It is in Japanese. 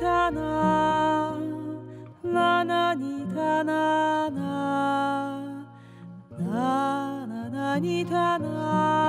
な。ラナニタナナナナニタナ